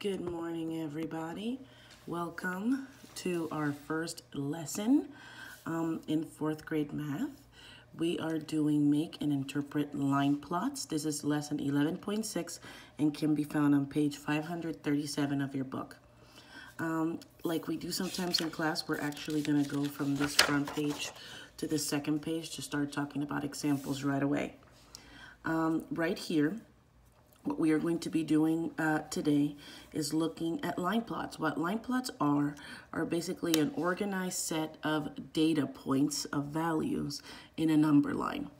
Good morning, everybody. Welcome to our first lesson um, in fourth grade math. We are doing make and interpret line plots. This is lesson 11.6 and can be found on page 537 of your book. Um, like we do sometimes in class, we're actually going to go from this front page to the second page to start talking about examples right away. Um, right here, what we are going to be doing uh, today is looking at line plots. What line plots are, are basically an organized set of data points of values in a number line.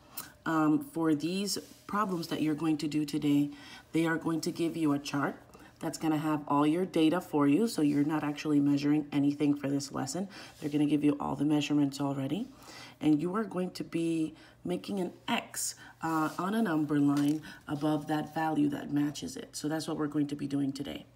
Um, for these problems that you're going to do today, they are going to give you a chart that's going to have all your data for you, so you're not actually measuring anything for this lesson. They're going to give you all the measurements already and you are going to be making an X uh, on a number line above that value that matches it. So that's what we're going to be doing today.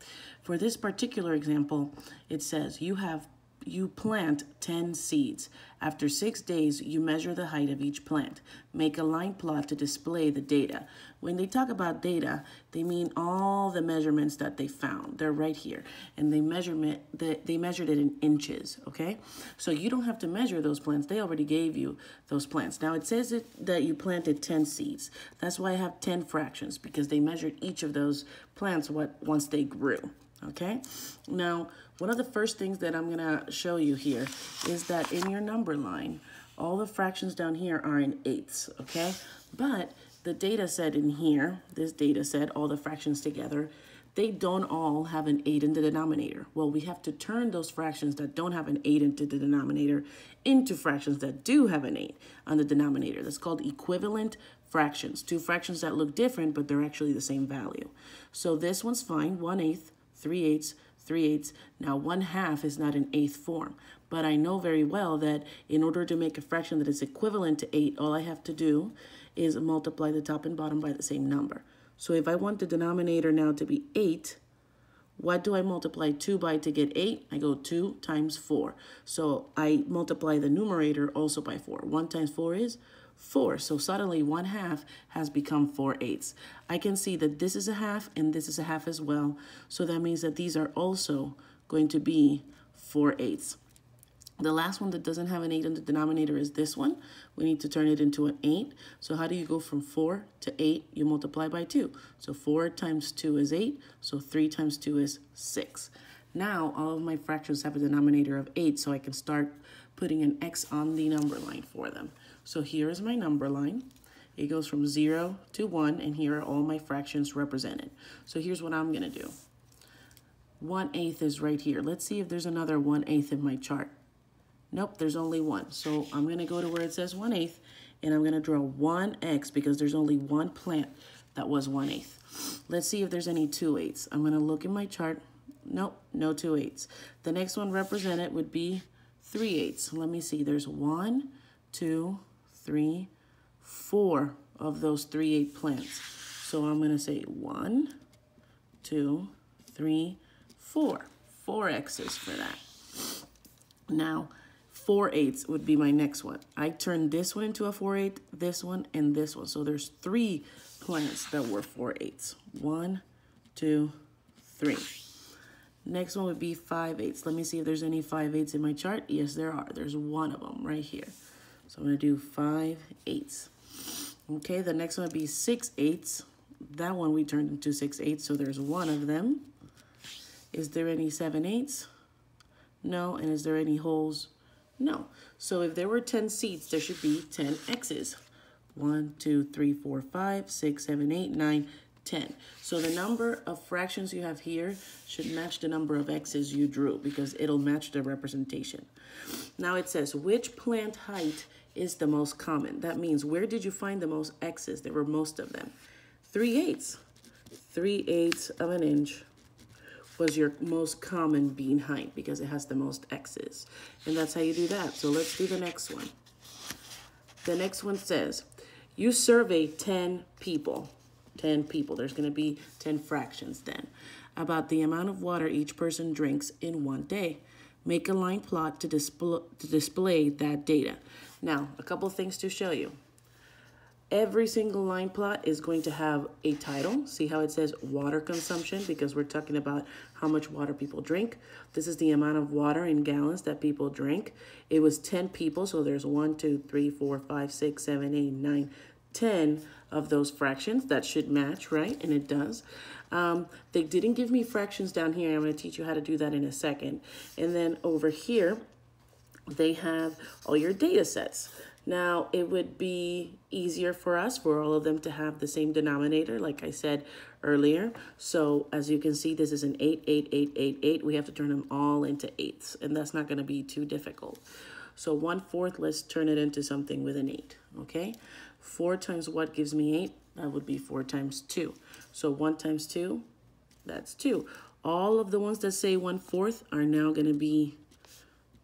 For this particular example, it says you have you plant 10 seeds. After six days, you measure the height of each plant. Make a line plot to display the data. When they talk about data, they mean all the measurements that they found. They're right here. And they measurement they measured it in inches, okay? So you don't have to measure those plants. They already gave you those plants. Now it says it, that you planted 10 seeds. That's why I have 10 fractions because they measured each of those plants what once they grew okay? Now, one of the first things that I'm gonna show you here is that in your number line, all the fractions down here are in eighths, okay? But the data set in here, this data set, all the fractions together, they don't all have an 8 in the denominator. Well, we have to turn those fractions that don't have an 8 into the denominator into fractions that do have an 8 on the denominator. That's called equivalent fractions. Two fractions that look different, but they're actually the same value. So this one's fine, 1 eighth 3 eighths, 3 eighths. Now, 1 half is not an eighth form, but I know very well that in order to make a fraction that is equivalent to 8, all I have to do is multiply the top and bottom by the same number. So if I want the denominator now to be 8, what do I multiply 2 by to get 8? I go 2 times 4. So I multiply the numerator also by 4. 1 times 4 is 4. So suddenly 1 half has become 4 eighths. I can see that this is a half and this is a half as well. So that means that these are also going to be 4 eighths. The last one that doesn't have an 8 in the denominator is this one. We need to turn it into an 8. So how do you go from 4 to 8? You multiply by 2. So 4 times 2 is 8. So 3 times 2 is 6. Now all of my fractions have a denominator of 8, so I can start putting an x on the number line for them. So here is my number line. It goes from 0 to 1, and here are all my fractions represented. So here's what I'm going to do. 1 eighth is right here. Let's see if there's another 1 eighth in my chart. Nope, there's only one. So I'm going to go to where it says 1 eighth, and I'm going to draw 1x because there's only one plant that was 1 eighth. Let's see if there's any 2 eighths. I'm going to look in my chart. Nope, no 2 eighths. The next one represented would be 3 eighths. Let me see. There's 1, 2, three, four of those three eight plants. So I'm going to say one, two, three, four. Four X's for that. Now, four eighths would be my next one. I turned this one into a four eighth, this one, and this one. So there's three plants that were four eighths. One, two, three. Next one would be five eighths. Let me see if there's any five eighths in my chart. Yes, there are. There's one of them right here. So I'm going to do 5 eighths. Okay, the next one would be 6 eighths. That one we turned into 6 eighths, so there's one of them. Is there any 7 eighths? No. And is there any wholes? No. So if there were 10 seats, there should be 10 X's. 1, 2, 3, 4, 5, 6, 7, 8, 9, 10. So the number of fractions you have here should match the number of x's you drew because it'll match the representation. Now it says, which plant height is the most common? That means, where did you find the most x's? There were most of them. 3 eighths. 3 eighths of an inch was your most common bean height because it has the most x's. And that's how you do that. So let's do the next one. The next one says, you survey 10 people. 10 people. There's going to be 10 fractions then. About the amount of water each person drinks in one day. Make a line plot to, display to display that data. Now, a couple things to show you. Every single line plot is going to have a title. See how it says water consumption because we're talking about how much water people drink. This is the amount of water in gallons that people drink. It was 10 people, so there's 1, 2, 3, 4, 5, 6, 7, 8, 9, 10 of those fractions. That should match, right? And it does. Um, they didn't give me fractions down here. I'm going to teach you how to do that in a second. And then over here, they have all your data sets. Now, it would be easier for us for all of them to have the same denominator, like I said earlier. So as you can see, this is an 8, 8, 8, 8, 8. We have to turn them all into eighths, and that's not going to be too difficult. So 1 fourth, let's turn it into something with an 8, okay? 4 times what gives me 8? That would be 4 times 2. So 1 times 2, that's 2. All of the ones that say 1 fourth are now going to be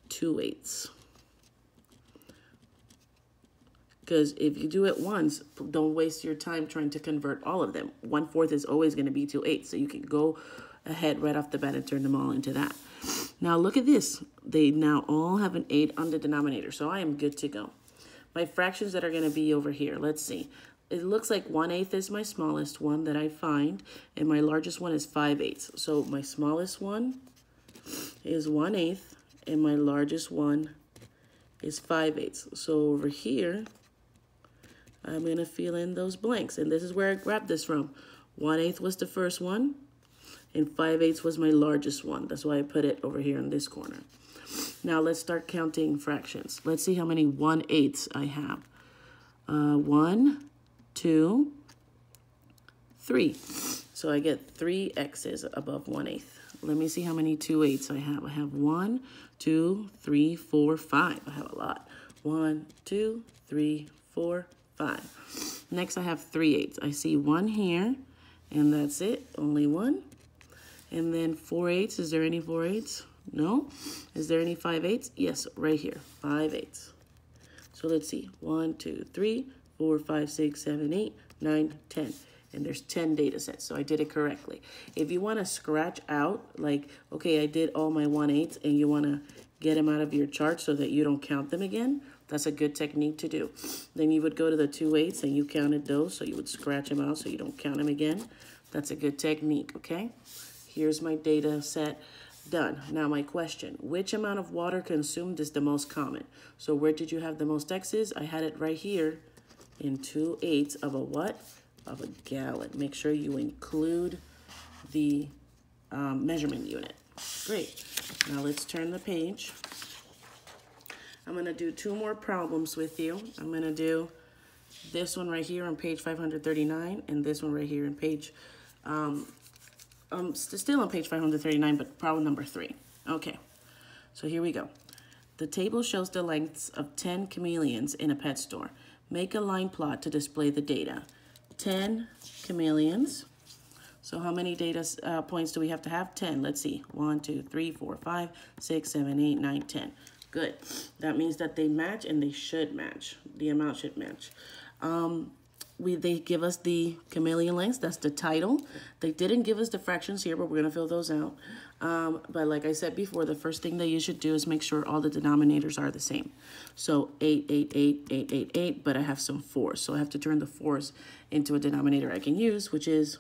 2 eighths. because if you do it once, don't waste your time trying to convert all of them. One fourth is always going to be two eighths, so you can go ahead right off the bat and turn them all into that. Now look at this. They now all have an 8 on the denominator, so I am good to go. My fractions that are going to be over here, let's see. It looks like 1 eighth is my smallest one that I find, and my largest one is 5 eighths. So my smallest one is 1 eighth, and my largest one is 5 eighths. So over here, I'm going to fill in those blanks. And this is where I grabbed this from. 1 8 was the first one, and 5 eighths was my largest one. That's why I put it over here in this corner. Now let's start counting fractions. Let's see how many 1 eighths I have. Uh, 1, 2, 3. So I get 3 x's above 1 eighth. Let me see how many 2 eighths I have. I have 1, 2, 3, 4, 5. I have a lot. 1, 2, 3, 4, five. Next, I have three eighths. I see one here, and that's it, only one. And then four eighths, is there any four eighths? No. Is there any five eighths? Yes, right here, five eighths. So let's see, one, two, three, four, five, six, seven, eight, nine, ten. And there's 10 data sets, so I did it correctly. If you wanna scratch out, like, okay, I did all my one eighths, and you wanna get them out of your chart so that you don't count them again, that's a good technique to do. Then you would go to the two eighths and you counted those, so you would scratch them out so you don't count them again. That's a good technique, okay? Here's my data set done. Now my question, which amount of water consumed is the most common? So where did you have the most X's? I had it right here in 2 eighths of a what? Of a gallon. Make sure you include the um, measurement unit. Great. Now let's turn the page. I'm going to do two more problems with you. I'm going to do this one right here on page 539 and this one right here on page, um, um, still on page 539, but problem number three. Okay, so here we go. The table shows the lengths of 10 chameleons in a pet store. Make a line plot to display the data. 10 chameleons. So how many data uh, points do we have to have? 10. Let's see. 1, 2, 3, 4, 5, 6, 7, 8, 9, 10. Good. That means that they match and they should match. The amount should match. Um, we they give us the chameleon lengths. That's the title. They didn't give us the fractions here, but we're going to fill those out. Um, but like I said before, the first thing that you should do is make sure all the denominators are the same. So 8, 8, 8, 8, 8, 8, but I have some 4s. So I have to turn the 4s into a denominator I can use, which is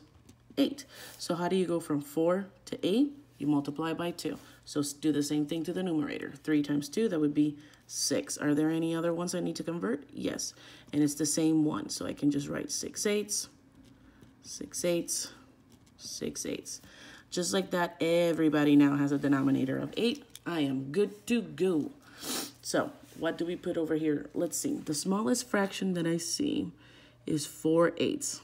8. So how do you go from 4 to 8? You multiply by 2. So do the same thing to the numerator. 3 times 2, that would be 6. Are there any other ones I need to convert? Yes. And it's the same one. So I can just write 6 eighths, 6 eighths, 6 eighths. Just like that, everybody now has a denominator of 8. I am good to go. So what do we put over here? Let's see. The smallest fraction that I see is 4 eighths.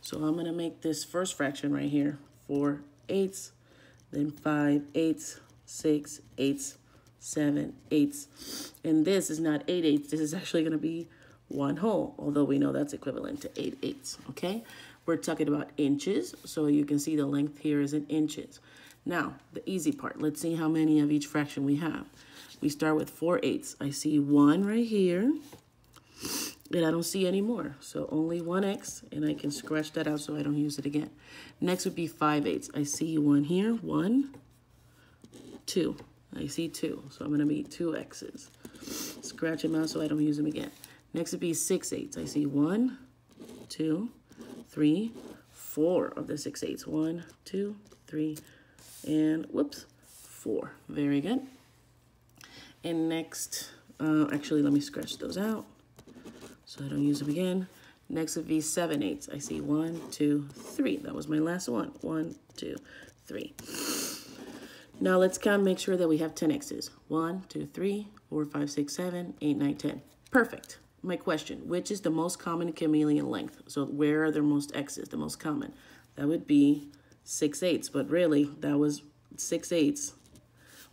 So I'm going to make this first fraction right here 4 eighths then 5 eighths, 6 eighths, 7 eighths. And this is not 8 eighths. This is actually going to be one whole, although we know that's equivalent to 8 eighths, okay? We're talking about inches, so you can see the length here is in inches. Now, the easy part. Let's see how many of each fraction we have. We start with 4 eighths. I see 1 right here and I don't see any more. So only 1x, and I can scratch that out so I don't use it again. Next would be 5 eighths. I see one here, 1, 2. I see 2, so I'm going to be 2 x's. Scratch them out so I don't use them again. Next would be 6 eighths. I see one, two, three, four of the 6 eighths. One, two, three, and whoops, four. Very good. And next, uh, actually, let me scratch those out so I don't use them again. Next would be 7 eighths. I see one, two, three. That was my last one. One, two, three. Now let's count make sure that we have 10 x's. 1, 2, 3, 4, 5, 6, 7, 8, 9, 10. Perfect. My question, which is the most common chameleon length? So where are the most x's, the most common? That would be 6 eighths, but really that was 6 eighths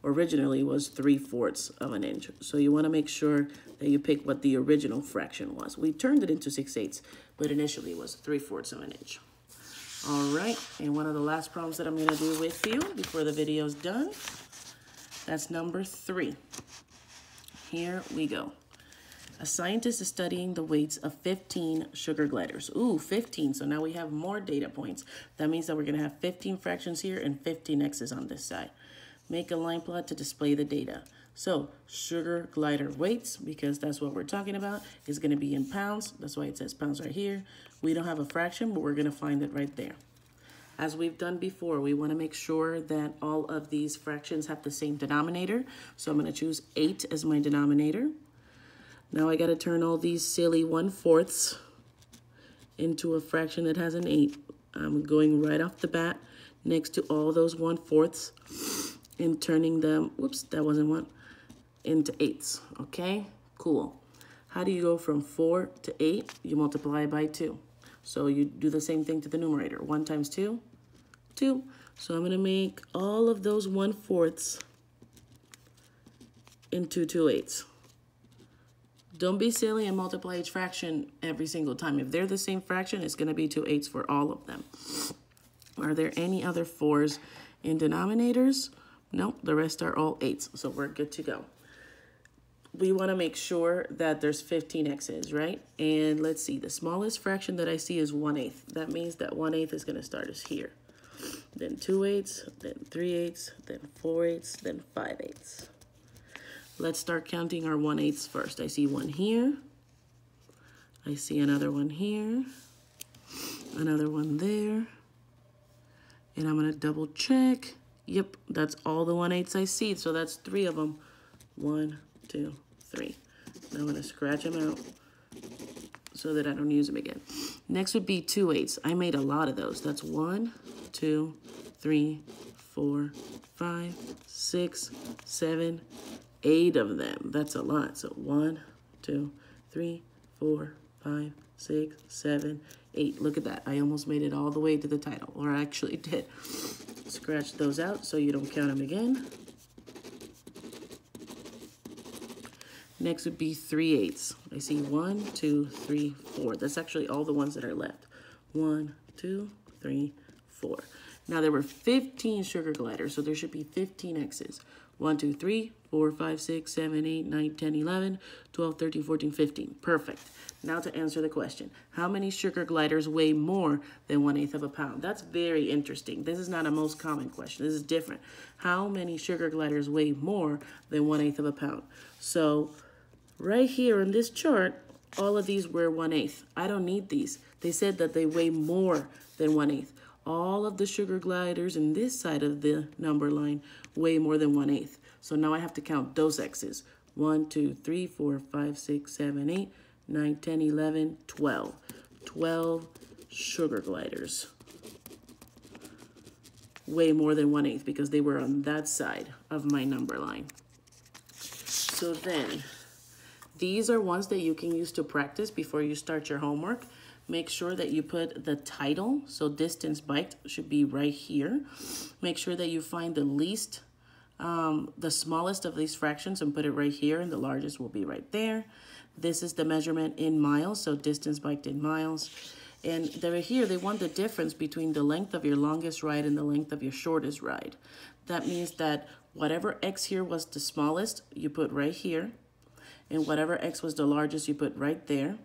originally was 3 fourths of an inch. So you want to make sure that you pick what the original fraction was. We turned it into 6 eighths, but initially it was 3 fourths of an inch. All right, and one of the last problems that I'm gonna do with you before the video's done, that's number three. Here we go. A scientist is studying the weights of 15 sugar gliders. Ooh, 15, so now we have more data points. That means that we're gonna have 15 fractions here and 15 x's on this side. Make a line plot to display the data. So sugar glider weights, because that's what we're talking about, is going to be in pounds. That's why it says pounds right here. We don't have a fraction, but we're going to find it right there. As we've done before, we want to make sure that all of these fractions have the same denominator. So I'm going to choose 8 as my denominator. Now I got to turn all these silly 1 fourths into a fraction that has an 8. I'm going right off the bat next to all those 1 fourths and turning them, whoops, that wasn't one, into 8s, okay? Cool. How do you go from 4 to 8? You multiply by 2. So you do the same thing to the numerator. 1 times 2, 2. So I'm going to make all of those 1 fourths into 2 eighths. Don't be silly and multiply each fraction every single time. If they're the same fraction, it's going to be 2 eighths for all of them. Are there any other 4s in denominators? Nope, the rest are all eights, so we're good to go. We want to make sure that there's 15 x's, right? And let's see, the smallest fraction that I see is 1 eighth. That means that 1 eighth is going to start us here. Then 2 eighths, then 3 eighths, then 4 eighths, then 5 eighths. Let's start counting our 1 eighths first. I see one here. I see another one here. Another one there. And I'm going to double check. Yep, that's all the 1 8 I see. So that's three of them. One, two, three. Now I'm going to scratch them out so that I don't use them again. Next would be 2 8s. I made a lot of those. That's one, two, three, four, five, six, seven, eight of them. That's a lot. So one, two, three, four, five, six, seven, eight. Look at that. I almost made it all the way to the title, or I actually did. Scratch those out so you don't count them again. Next would be 3 eighths. I see one, two, three, four. That's actually all the ones that are left. One, two, three, four. Now there were 15 sugar gliders, so there should be 15 X's. 1, 2, 3, 4, 5, 6, 7, 8, 9, 10, 11, 12, 13, 14, 15. Perfect. Now to answer the question. How many sugar gliders weigh more than one eighth of a pound? That's very interesting. This is not a most common question. This is different. How many sugar gliders weigh more than one eighth of a pound? So right here in this chart, all of these were one eighth. I don't need these. They said that they weigh more than one eighth. All of the sugar gliders in this side of the number line weigh more than one eighth. So now I have to count those x's. 1, 2, 3, 4, 5, 6, 7, 8, 9, 10, 11, 12. 12 sugar gliders. Weigh more than one eighth because they were on that side of my number line. So then, these are ones that you can use to practice before you start your homework. Make sure that you put the title, so distance biked should be right here. Make sure that you find the least um, the smallest of these fractions and put it right here, and the largest will be right there. This is the measurement in miles, so distance biked in miles. And they're here, they want the difference between the length of your longest ride and the length of your shortest ride. That means that whatever x here was the smallest, you put right here. And whatever x was the largest, you put right there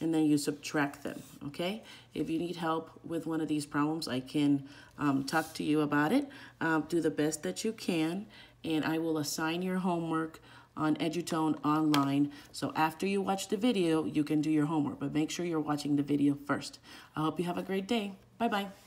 and then you subtract them, okay? If you need help with one of these problems, I can um, talk to you about it. Um, do the best that you can, and I will assign your homework on Edutone online. So after you watch the video, you can do your homework, but make sure you're watching the video first. I hope you have a great day. Bye-bye.